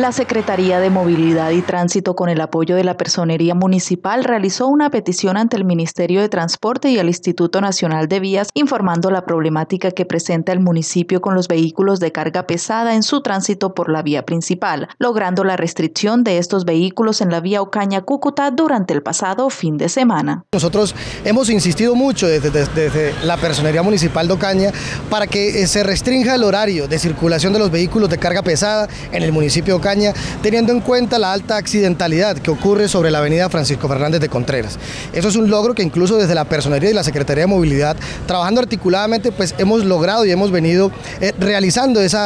La Secretaría de Movilidad y Tránsito, con el apoyo de la Personería Municipal, realizó una petición ante el Ministerio de Transporte y el Instituto Nacional de Vías, informando la problemática que presenta el municipio con los vehículos de carga pesada en su tránsito por la vía principal, logrando la restricción de estos vehículos en la vía Ocaña-Cúcuta durante el pasado fin de semana. Nosotros hemos insistido mucho desde, desde la Personería Municipal de Ocaña para que eh, se restrinja el horario de circulación de los vehículos de carga pesada en el municipio de Ocaña teniendo en cuenta la alta accidentalidad que ocurre sobre la avenida Francisco Fernández de Contreras. Eso es un logro que incluso desde la personería y la Secretaría de Movilidad, trabajando articuladamente, pues hemos logrado y hemos venido eh, realizando ese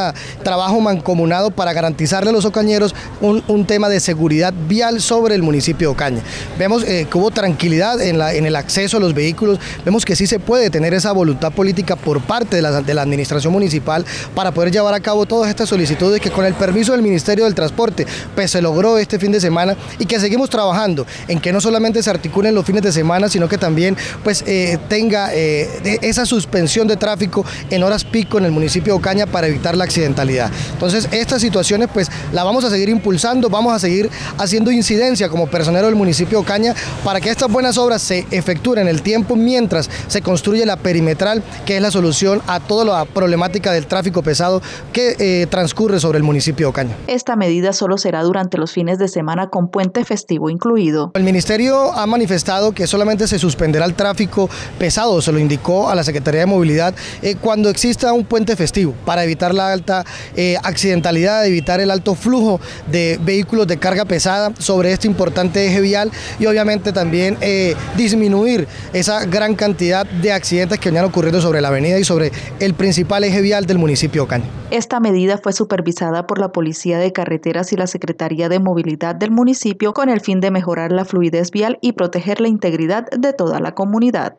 trabajo mancomunado para garantizarle a los ocañeros un, tema de seguridad vial sobre el municipio de Ocaña. Vemos eh, que hubo tranquilidad en, el acceso a los vehículos, vemos que sí se puede tener esa voluntad política por parte de la, de la administración municipal para poder llevar a cabo todas estas solicitudes que con el permiso del Ministerio del transporte, pues se logró este fin de semana y que seguimos trabajando en que no solamente se articulen los fines de semana, sino que también pues eh, tenga eh, esa suspensión de tráfico en horas pico en el municipio de Ocaña para evitar la accidentalidad. Entonces estas situaciones pues la vamos a seguir impulsando, vamos a seguir haciendo incidencia como personero del municipio de Ocaña para que estas buenas obras se efectúen en el tiempo mientras se construye la perimetral, que es la solución a toda la problemática del tráfico pesado que eh, transcurre sobre el municipio de Ocaña. Medida solo será durante los fines de semana con puente festivo incluido. El Ministerio ha manifestado que solamente se suspenderá el tráfico pesado, se lo indicó a la Secretaría de Movilidad, eh, cuando exista un puente festivo, para evitar la alta eh, accidentalidad, evitar el alto flujo de vehículos de carga pesada sobre este importante eje vial y obviamente también eh, disminuir esa gran cantidad de accidentes que venían ocurriendo sobre la avenida y sobre el principal eje vial del municipio Ocaña. Esta medida fue supervisada por la Policía de Carretera y la Secretaría de Movilidad del municipio con el fin de mejorar la fluidez vial y proteger la integridad de toda la comunidad.